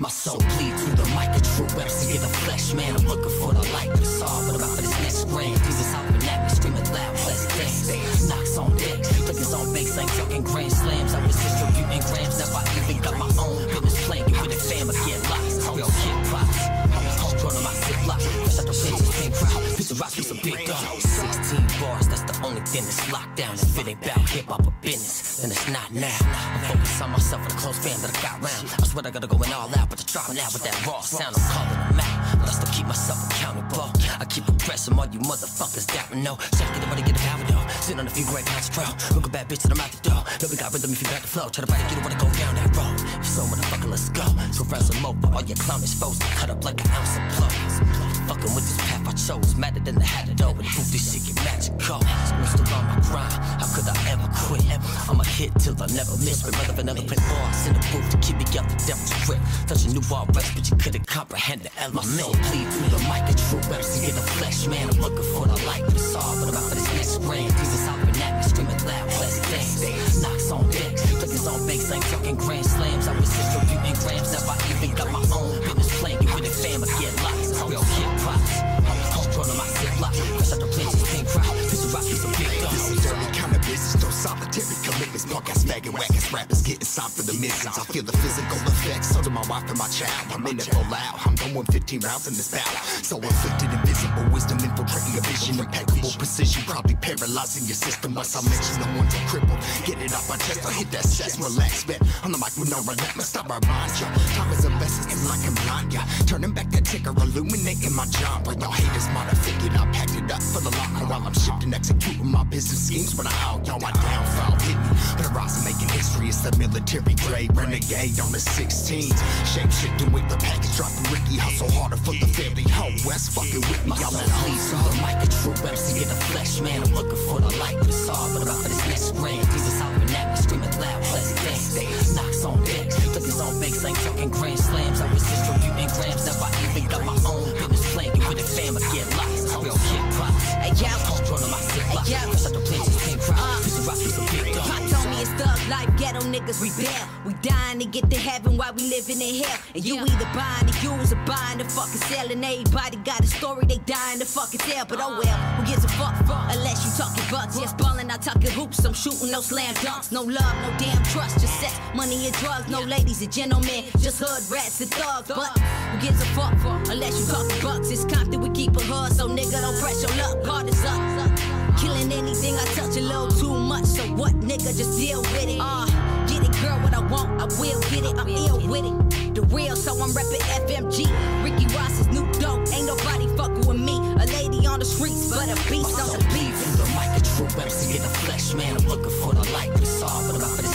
My soul bleed through the mic, a true MC in the flesh, man. I'm looking for the light, it's all but about for this next grand. Jesus hopping at me, screaming loud, let's dance. Knocks on deck, flickers on bass, ain't talking grand slams. I was distributing grams, now I even got my own business plan. Get with the fam, I get lost. Real hip props. I was on my ziplock. Fresh out the benches, pink crowd. Piece of rock, piece of big dog. 16 bars, that's the only thing that's. If it ain't about hip hop or business, then it's not now. I'm focused on myself and the close fam that I got round. I swear I gotta go in all out, but to drop now with that raw sound, I'm calling them out. But I still keep myself accountable. I keep impressing all you motherfuckers that know. Check it, ready, get the power though. Sitting on a few great pounds of pro. Look a bad bitch to the mouth the door. No, we got rhythm if you got the flow. Try to fight it, you don't wanna go down that road. If so, motherfucker, let's go. So more for all your clownish foes. Cut up like an ounce of clothes. Fucking with this path I chose. Madder than the hat it over. Proof this shit get magical. Hit till I never miss. Remember another print bars in the booth to keep me out the devil's grip. Touching new ball reps, but you couldn't comprehend the element. Soul bleed through the mic, a true MC in the flesh, man. I'm looking for the light, but it's all but about for this next grand. Jesus hopping at me, screaming loud, let's dance. Knocks rappers for the missions. I feel the physical effects under my wife and my child. I'm in it full out. I'm going 15 rounds in this battle. So inflicted, invisible wisdom infiltrating your vision, impeccable precision, probably paralyzing your system. Once I mention are crippled, get it off my chest. I hit that chest, relax, man. On the mic with no relentless, stop our mind, ya. Time is a vessel, it's like I'm blind, ya. Turning back that ticker, illuminating my genre. Y'all haters might figured I packed it up for the locker while I'm shifting, executing my business schemes. When I out, y'all, my downfall hit me. But the rise making history, it's the military grade renegade on the 16. Shape shifting with the package, dropping Ricky. Hustle harder for the family. Home West fucking with me. Y'all at home. through the mic, a true MC in the flesh, man. I'm looking for the light, but it's all about for this next grand. Jesus hopping at me, screaming loud, let's dance. Knocks on deck, flickers on bass, ain't talking grand life, ghetto niggas rebel. We dying to get to heaven while we living in hell. And you either buying the use or buying the fucking selling. Everybody got a story they dying to fucking tell. But oh well, who gives a fuck? Unless you talking bucks. Yes, ballin', I talking hoops. I'm shooting no slam dunks. No love, no damn trust. Just sex, money, and drugs. No ladies and gentlemen. Just hood rats and thugs. But who gives a fuck? Unless you talking bucks. It's Compton, we keep a hood. So nigga, don't press your luck. Guard is up. Killing anything I a little too much. So what, nigga? Just deal with it. Uh, get it, girl, what I want, I will get it. I'm ill with it. The real, so I'm reppin' FMG. Ricky Ross is new dope. Ain't nobody fucking with me. A lady on the streets, but a beast on the beat. The mic, a true MC in the flesh, man. I'm looking for the light, but it's all but about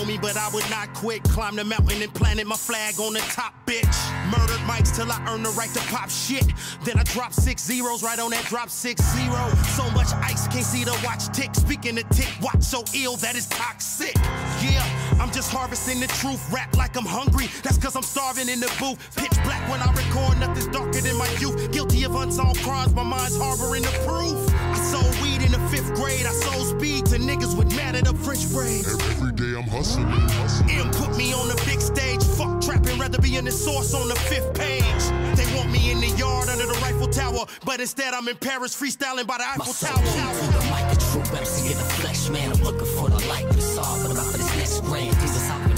on me, but I would not quit. Climb the mountain and planted my flag on the top, bitch. Murdered mics till I earned the right to pop shit. Then I dropped six zeros right on that drop six zero. So much ice, can't see the watch tick. Speaking of tick, watch so ill that it's toxic. Yeah, I'm just harvesting the truth. Rap like I'm hungry, that's cause I'm starving in the booth. Pitch black when I record, nothing's darker than my youth. Guilty of unsolved crimes, my mind's harboring the proof. Fifth grade, I sold speed to niggas with matted up French braids. Every day I'm hustling, hustling. M put me on the big stage. Fuck trapping, rather be in the source on the fifth page. They want me in the yard under the rifle tower, but instead I'm in Paris freestyling by the Eiffel soul Tower. bleeds through the mic, a true MC in the flesh, man. I'm looking for the light, but it's all but about for this next grand. Jesus